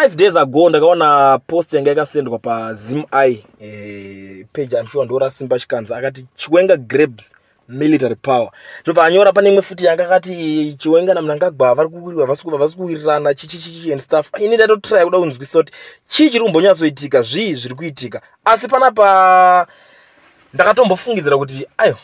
five days ago ndakaona post yanga yakasendwa pazim i eh, page am sure ndora simba chikanza akati chiwenga grabs military power. Ndobva anyora pane imwe futi yanga akati chiwenga namnangagwa havasi kuwirirana chichichichi and stuff. Ini ndatotry kuda kunzwisisa kuti chii chiri kumbonyatsoitika zvii zviri kuitika? Asi panapa ndakatombofungidzira kuti ayo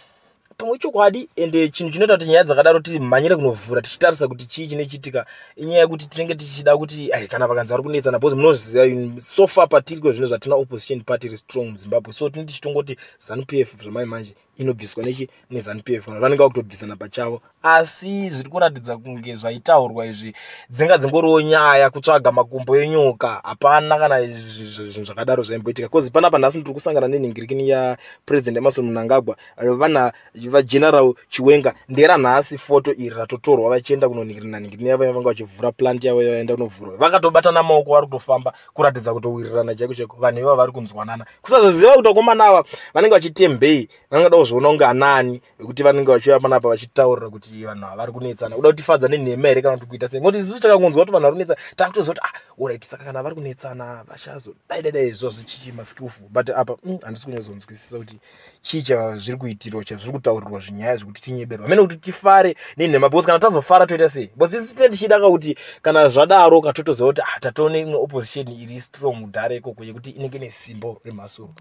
pamwe chokwadi ende chinhu chinoita kuti nyaya dzakadaro timhanyire kunovhura tichitarisa kuti chii chinechiitika inyaya yekuti tinenge tichida kuti ai kana vakanzi vari kunetsana bcause munoziva so far patiri kwezvino zvatina opposition party iri strong muzimbabwe. So tini tichitongoti zanup f zvemai manje inobviswa nechi nezanup f kana vanenge vakutobvisana pachavo asi zviri kuratidza kunge zvaitaurwa izvi dzinga dzingoriwo nyaya kutsvaga makumbo enyoka. Hapana kana zvinhu zvakadaro zvaimboitika. Bcause panapa nhasi ndiri kusangana nenhingirikini yapurezidendi emarson munangagwa vana vageneral chiwenga nderanhasi foto iri ratotorwa vachienda kunonhingirina nhingirina yavo yavanga vachivhura plant yavo yavaenda kunovhurwa. Vakatobatana maoko vari kutofamba kuratidza kutowirirana chaiko chaiko vanhu ivavo vari kunzwanana. Kusazoziva kuti vakomana ava vanenge vachitembei vangada kuzviona kunge anani vekuti vanenge vachiuya panapa vachitaurira kuti vanhu ava vari kunetsana. Kuda kutifadza nenhema here kana kuti kuita sei? Ngoti isusu takangonzwa kuti vanhu vari kunetsana takutoziva kuti ah orit saka kana vari kunetsana vachazo dai dai zvazvo chichi maskillful but apa mm, handisi kunyazonzwisisa kuti chii chazviri kuitirwa chazviri kutaurirwa zvinyaya zvekuti tinyeberwa. Mene kuti tifare nenhema bcause kana tazofara toita sei? Bcause isi tine tichida kakuti kana zvadaro katotoziva kuti ah tatoone imwe opposition iri strong dhare ikoko yekuti inenge nesimbo remhasuro